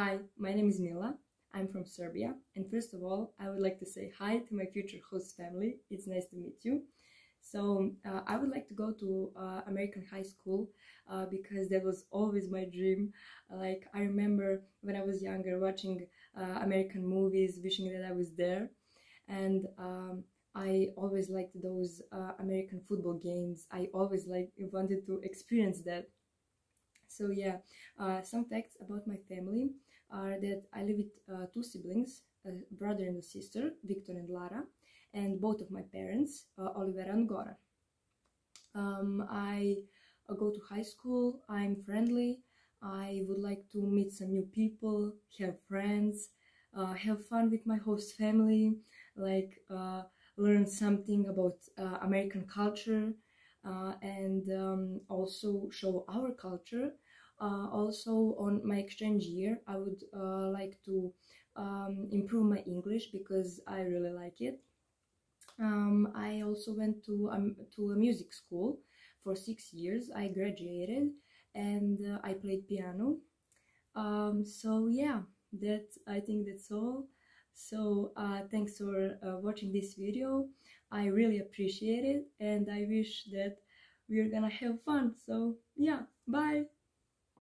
Hi, my name is Mila. I'm from Serbia, and first of all, I would like to say hi to my future host family. It's nice to meet you. So, uh, I would like to go to uh, American high school uh, because that was always my dream. Like, I remember when I was younger watching uh, American movies, wishing that I was there, and um, I always liked those uh, American football games. I always like wanted to experience that. So yeah, uh, some facts about my family are that I live with uh, two siblings, a brother and a sister, Victor and Lara, and both of my parents, uh, Olivera and Gora. Um, I uh, go to high school, I'm friendly, I would like to meet some new people, have friends, uh, have fun with my host family, like uh, learn something about American culture, and um, also show our culture uh, also on my exchange year I would uh, like to um, improve my English because I really like it. Um, I also went to um, to a music school for six years. I graduated and uh, I played piano. Um, so yeah, that I think that's all. So uh, thanks for uh, watching this video. I really appreciate it and I wish that we're gonna have fun. So yeah, bye.